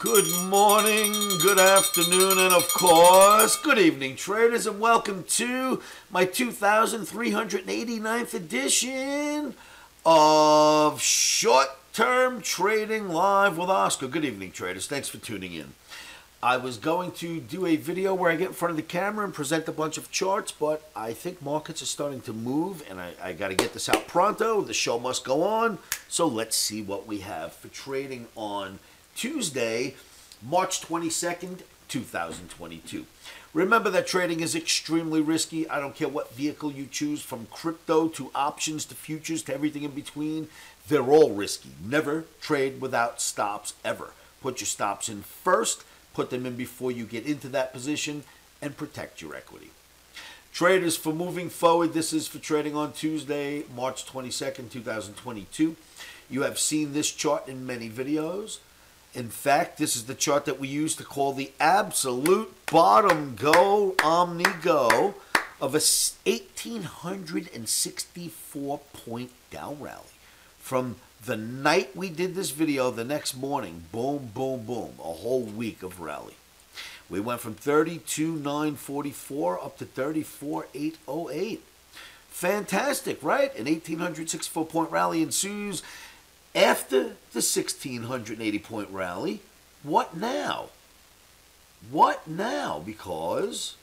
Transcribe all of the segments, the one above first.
Good morning, good afternoon, and of course, good evening, traders, and welcome to my 2389th edition of Short Term Trading Live with Oscar. Good evening, traders. Thanks for tuning in. I was going to do a video where I get in front of the camera and present a bunch of charts, but I think markets are starting to move, and I, I got to get this out pronto. The show must go on. So let's see what we have for trading on Tuesday, March 22nd, 2022. Remember that trading is extremely risky. I don't care what vehicle you choose, from crypto to options to futures to everything in between. They're all risky. Never trade without stops ever. Put your stops in first, put them in before you get into that position, and protect your equity. Traders, for moving forward, this is for trading on Tuesday, March 22nd, 2022. You have seen this chart in many videos. In fact, this is the chart that we use to call the absolute bottom go Omni Go of a 1864 point down rally. From the night we did this video, the next morning, boom, boom, boom, a whole week of rally. We went from 32,944 up to 34,808. Fantastic, right? An 1864 point rally ensues. After the 1680 point rally, what now? What now? Because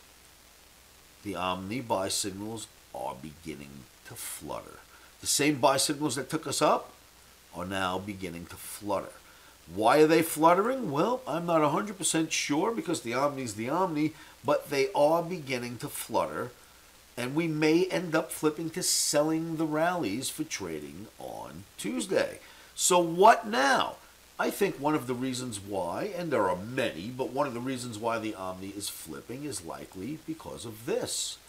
the Omni buy signals are beginning to flutter. The same buy signals that took us up are now beginning to flutter. Why are they fluttering? Well, I'm not 100% sure because the Omni's the Omni, but they are beginning to flutter and we may end up flipping to selling the rallies for trading on Tuesday. So, what now? I think one of the reasons why, and there are many, but one of the reasons why the Omni is flipping is likely because of this.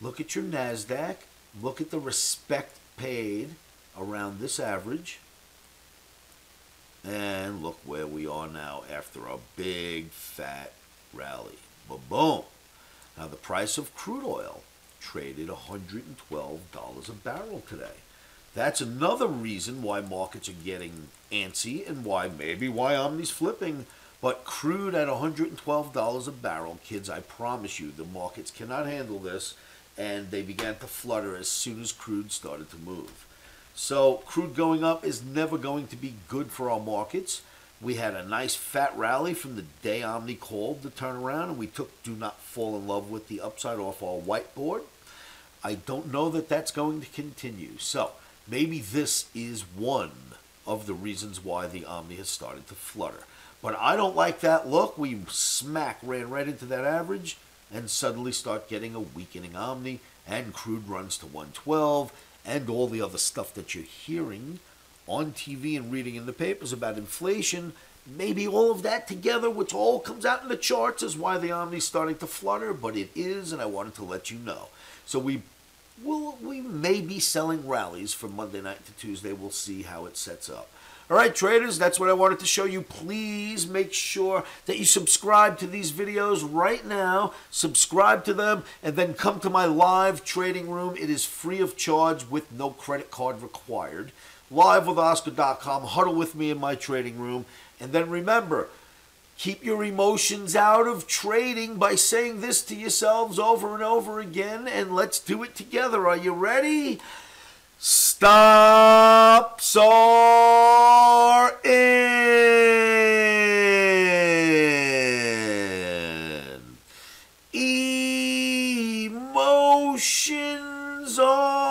Look at your NASDAQ, look at the respect paid around this average, and look where we are now after a big fat rally. Ba boom. Now, the price of crude oil traded $112 a barrel today. That's another reason why markets are getting antsy and why maybe why Omni's flipping. But crude at $112 a barrel, kids, I promise you, the markets cannot handle this. And they began to flutter as soon as crude started to move. So, crude going up is never going to be good for our markets. We had a nice fat rally from the day Omni called the turnaround, and we took Do Not Fall in Love with the Upside off our whiteboard. I don't know that that's going to continue. So, maybe this is one of the reasons why the Omni has started to flutter. But I don't like that look. We smack ran right into that average and suddenly start getting a weakening Omni and crude runs to 112 and all the other stuff that you're hearing on TV and reading in the papers about inflation. Maybe all of that together, which all comes out in the charts, is why the Omni's starting to flutter, but it is, and I wanted to let you know. So we will we may be selling rallies from Monday night to Tuesday. We'll see how it sets up. All right, traders, that's what I wanted to show you. Please make sure that you subscribe to these videos right now. Subscribe to them and then come to my live trading room. It is free of charge with no credit card required. Livewithoscar.com. Huddle with me in my trading room. And then remember, keep your emotions out of trading by saying this to yourselves over and over again. And let's do it together. Are you ready? Stop in. Emotions are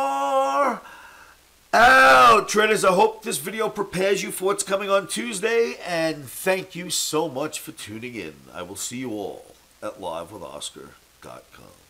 out. Traders, I hope this video prepares you for what's coming on Tuesday, and thank you so much for tuning in. I will see you all at livewithoscar.com.